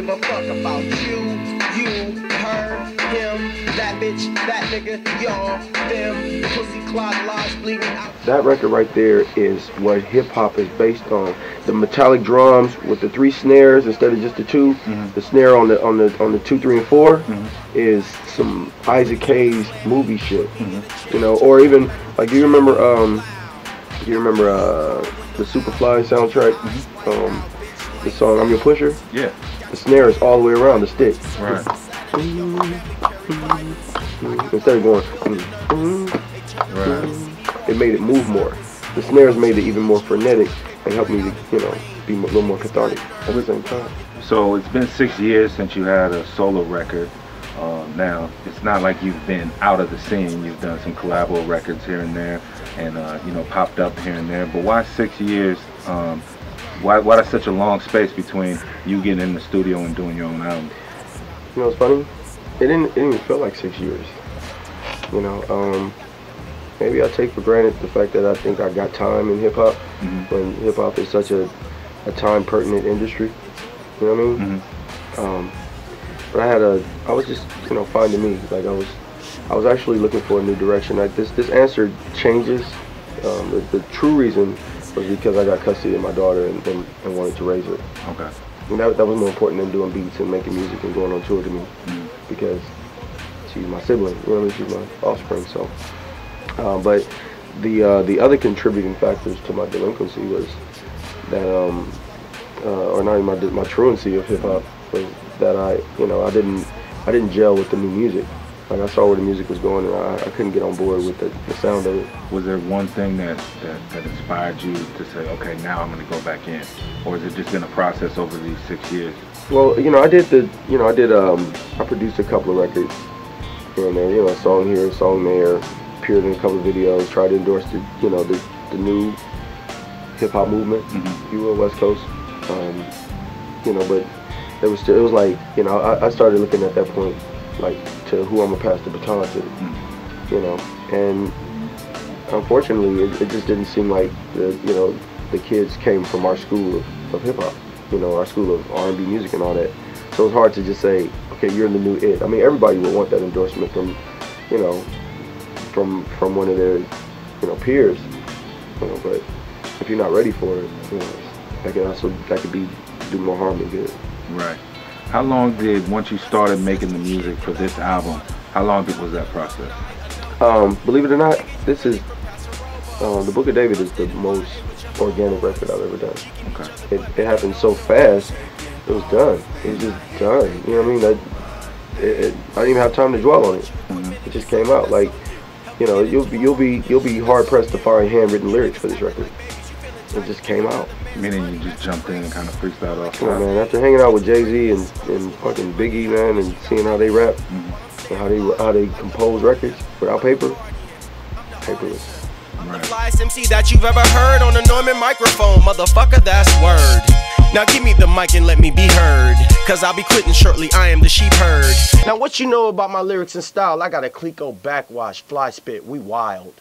give a fuck about you, you, her, him, that bitch, that nigga, y'all, them, pussy lies bleeding out. That record right there is what hip hop is based on. The metallic drums with the three snares instead of just the 2 mm-hmm. The snare on the on the on the two, three, and 4 mm-hmm. is some Isaac Hayes movie shit. Mm-hmm. You know, or even like you remember um you remember uh the Superfly soundtrack? Mm-hmm. Um the song I'm Your Pusher? Yeah. The snare is all the way around the stick. Right. Instead of going, mm, Right. it made it move more. The snares made it even more frenetic and helped me to, you know, be a little more cathartic at the same time. So it's been six years since you had a solo record. Um, now it's not like you've been out of the scene. You've done some collabo records here and there, and uh, you know popped up here and there. But why six years? Um, why why there's such a long space between you getting in the studio and doing your own album? You know it's funny? It didn't, it didn't even feel like six years. You know, um, maybe I take for granted the fact that I think I got time in hip hop Mhm. when hip hop is such a, a time pertinent industry. You know what I mean? Mhm. Um, but I had a, I was just, you know, finding me. Like I was, I was actually looking for a new direction. Like this, this answer changes. Um, the, the true reason was because I got custody of my daughter and, and, and wanted to raise her. Okay. And that, that was more important than doing beats and making music and going on tour to me Mhm. because she's my sibling. You know what I mean? She's my offspring. So, uh, but the uh, the other contributing factors to my delinquency was that, um, uh, or not even my my truancy of hip hop was that I, you know, I didn't I didn't gel with the new music. Like I saw where the music was going, and I, I couldn't get on board with the, the sound of it. Was there one thing that, that that inspired you to say, okay, now I'm going to go back in, or has it just been a process over these six years? Well, you know, I did the, you know, I did, um, I produced a couple of records here and there, you know, a song here, a song there, appeared in a couple of videos, tried to endorse the, you know, the, the new hip hop movement, Mhm. if you will, West Coast. Um, you know, but it was still, it was like, you know, I, I started looking at that point, like, to who I'm gonna pass the baton to, you know, and unfortunately, it, it just didn't seem like the, you know, the kids came from our school of, of hip hop, you know, our school of R&B music and all that. So it's hard to just say, okay, you're in the new it. I mean, everybody would want that endorsement from, you know, from from one of their, you know, peers. You know, but if you're not ready for it, you know, that could also that could be do more harm than good. Right. How long did once you started making the music for this album? How long did, was that process? Um, believe it or not, this is um, the Book of David is the most organic record I've ever done. Okay. It, it happened so fast. It was done. It was just done. You know what I mean? That it, it, I didn't even have time to dwell on it. Mhm. It just came out. Like, you know, you'll be you'll be you'll be hard pressed to find handwritten lyrics for this record. It just came out. Meaning you just jumped in and kind of freestyled off. Come on, man. After hanging out with Jay Z and, and fucking Biggie, man, and seeing how they rap Mhm. and how they how they compose records without paper, paperless. Right. Flyest MC that you've ever heard on a Neumann microphone, motherfucker, that's word. Now give me the mic and let me be heard. Cause I'll be quitting shortly, I am the sheep herd. Now what you know about my lyrics and style? I got a Clico backwash, fly spit, we wild.